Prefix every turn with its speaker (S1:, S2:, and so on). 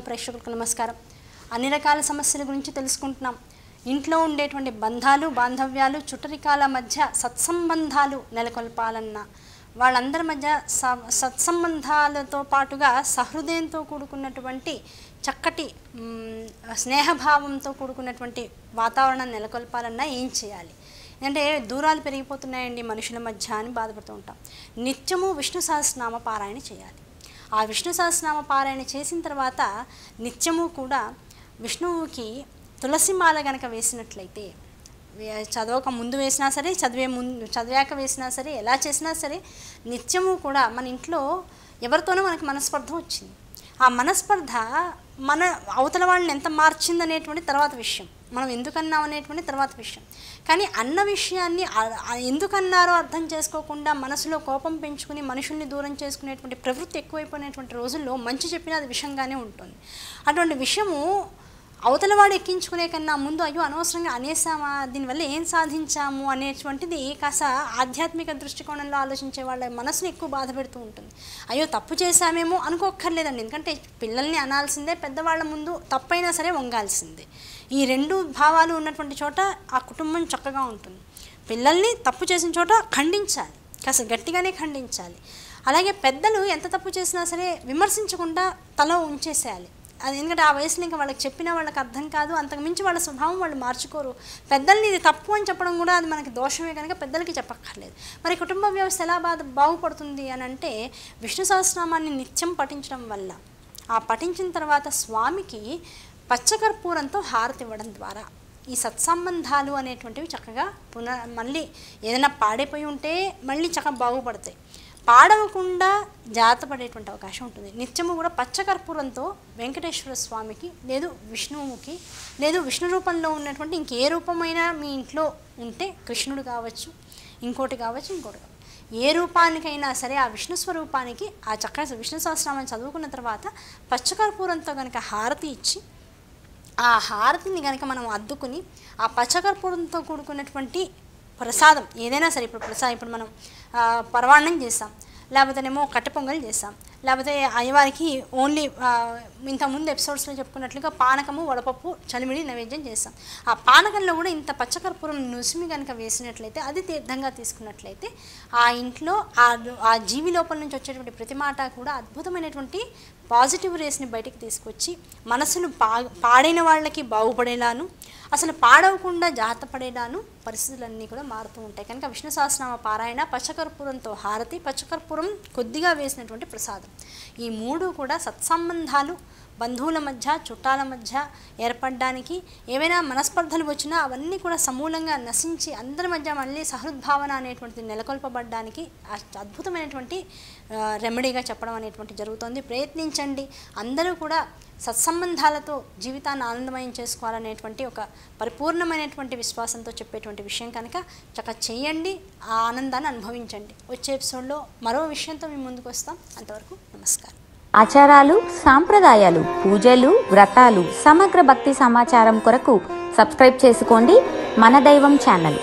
S1: ప్రేక్షకులకు నమస్కారం. అన్ని రకాల సమస్యల గురించి తెలుసుకుంటున్నాం. ఇంట్లో ఉండేటువంటి బంధాలు బాంధవ్యాలు చుట్టరికాల మధ్య సత్సంబంధాలు నెలకొల్పాలన్న వాళ్ళందరి మధ్య స సత్సంబంధాలతో పాటుగా సహృదయంతో కూడుకున్నటువంటి చక్కటి స్నేహభావంతో కూడుకున్నటువంటి వాతావరణం నెలకొల్పాలన్నా ఏం చేయాలి? అంటే దూరాలు పెరిగిపోతున్నాయండి మనుషుల మధ్య అని బాధపడుతూ ఉంటాం. నిత్యము విష్ణు సహస్రనామ పారాయణ చేయాలి. ఆ విష్ణు సహస్రనామ పారాయణ చేసిన తర్వాత నిత్యము కూడా విష్ణువుకి తులసిమాల గనక వేసినట్లయితే చదవక ముందు వేసినా సరే చదివే ముందు చదివాక వేసినా సరే ఎలా చేసినా సరే నిత్యము కూడా మన ఇంట్లో ఎవరితోనో మనకి మనస్పర్ధం వచ్చింది. ఆ మనస్పర్ధ మన అవతల వాళ్ళని ఎంత మార్చిందనేటువంటి తర్వాత విషయం. మనం ఎందుకన్నాం అనేటువంటి తర్వాత విషయం. కానీ అన్న విషయాన్ని ఎందుకన్నారో అర్థం చేసుకోకుండా మనసులో కోపం పెంచుకుని మనుషుల్ని దూరం చేసుకునేటువంటి ప్రవృత్తి ఎక్కువైపోయినటువంటి రోజుల్లో మంచి చెప్పినా అది విషంగానే ఉంటుంది. అటువంటి విషయము అవతల వాడు ఎక్కించుకునే కన్నా ముందు అయ్యో అనవసరంగా అనేసామా? దీనివల్ల ఏం సాధించాము? అనేటువంటిది కాస్త ఆధ్యాత్మిక దృష్టికోణంలో ఆలోచించే వాళ్ళ మనసుని ఎక్కువ బాధ పెడుతూ ఉంటుంది. అయ్యో తప్పు చేశామేమో అనుకోక్కర్లేదండి. ఎందుకంటే పిల్లల్ని అనాల్సిందే పెద్దవాళ్ళ ముందు తప్పైనా సరే వంగాల్సిందే. ఈ రెండు భావాలు ఉన్నటువంటి చోట ఆ కుటుంబం చక్కగా ఉంటుంది. పిల్లల్ని తప్పు చేసిన చోట ఖండించాలి. కాస్త గట్టిగానే ఖండించాలి. అలాగే పెద్దలు ఎంత తప్పు చేసినా సరే విమర్శించకుండా తల ఉంచేసేయాలి. అది ఎందుకంటే ఆ వయసులో ఇంకా వాళ్ళకి చెప్పినా వాళ్ళకి అర్థం కాదు. అంతకు మించి వాళ్ళ స్వభావం వాళ్ళు మార్చుకోరు. పెద్దల్ని ఇది తప్పు అని చెప్పడం కూడా అది మనకి దోషమే కనుక పెద్దలకి చెప్పక్కర్లేదు. మరి కుటుంబ వ్యవస్థ ఎలా బాధ బాగుపడుతుంది అని అంటే విష్ణు సహస్రనామాన్ని నిత్యం పఠించడం వల్ల. ఆ పఠించిన తర్వాత స్వామికి పచ్చకర్పూరంతో హారతి ఇవ్వడం ద్వారా. ఈ సత్సంబంధాలు అనేటువంటివి చక్కగా పునః మళ్ళీ ఏదైనా పాడైపోయి ఉంటే మళ్ళీ చక్కగా బాగుపడతాయి. పాడవకుండా జాతపడేటువంటి అవకాశం ఉంటుంది. నిత్యము కూడా పచ్చకర్పూరంతో వెంకటేశ్వర స్వామికి లేదు విష్ణువుకి లేదు విష్ణు రూపంలో ఉన్నటువంటి ఇంకే రూపమైనా మీ ఇంట్లో ఉంటే కృష్ణుడు కావచ్చు ఇంకోటి కావచ్చు ఇంకోటి కావచ్చు. ఏ రూపానికైనా సరే ఆ విష్ణు స్వరూపానికి ఆ చక్ర విష్ణు సహస్రామాన్ని చదువుకున్న తర్వాత పచ్చకర్పూరంతో కనుక హారతి ఇచ్చి ఆ హారతిని కనుక మనం అద్దుకుని ఆ పచ్చకర్పూరంతో కూడుకున్నటువంటి ప్రసాదం ఏదైనా సరే ఇప్పుడు ప్రసాదం ఇప్పుడు మనం పర్వాణం పరవాన్నం చేస్తాం. లేకపోతేనేమో కట్ట పొంగల్ చేస్తాం లేకపోతే అయ్యవారికి ఓన్లీ ఇంతకుముందు ఎపిసోడ్స్లో చెప్పుకున్నట్లుగా పానకము వడపప్పు చలిమిడి నైవేద్యం చేస్తాం ఆ పానకంలో కూడా ఇంత పచ్చకర్పూరం నుసిమి కనుక వేసినట్లయితే అది తీర్థంగా తీసుకున్నట్లయితే ఆ ఇంట్లో ఆ ఆ జీవి లోపల నుంచి వచ్చేటువంటి ప్రతి మాట కూడా అద్భుతమైనటువంటి పాజిటివ్ రేస్ని బయటికి తీసుకొచ్చి మనసును పా పాడైన వాళ్ళకి బాగుపడేలాను అసలు పాడవకుండా జాగ్రత్త పడేడాను పరిస్థితులన్నీ కూడా మారుతూ ఉంటాయి. కనుక విష్ణు సహస్రనామ పారాయణ పచ్చకర్పూరంతో హారతి పచ్చకర్పూరం కొద్దిగా వేసినటువంటి ప్రసాదం. ఈ మూడు కూడా సత్సంబంధాలు బంధువుల మధ్య చుట్టాల మధ్య ఏర్పడడానికి ఏవైనా మనస్పర్ధలు వచ్చినా అవన్నీ కూడా సమూలంగా నశించి అందరి మధ్య మళ్ళీ సహృద్భావన అనేటువంటిది నెలకొల్పబడడానికి అద్భుతమైనటువంటి రెమెడీగా చెప్పడం అనేటువంటి జరుగుతుంది. ప్రయత్నించండి. అందరూ కూడా సత్సంబంధాలతో జీవితాన్ని ఆనందమయం చేసుకోవాలనేటువంటి ఒక పరిపూర్ణమైనటువంటి విశ్వాసంతో చెప్పేటువంటి విషయం కనుక చక్కగా చేయండి ఆ ఆనందాన్ని అనుభవించండి. వచ్చే ఎపిసోడ్లో మరో విషయంతో మేము ముందుకు వస్తాం. అంతవరకు నమస్కారం.
S2: ఆచారాలు సాంప్రదాయాలు పూజలు వ్రతాలు సమగ్ర భక్తి సమాచారం కొరకు సబ్స్క్రైబ్ చేసుకోండి మన దైవం ఛానల్.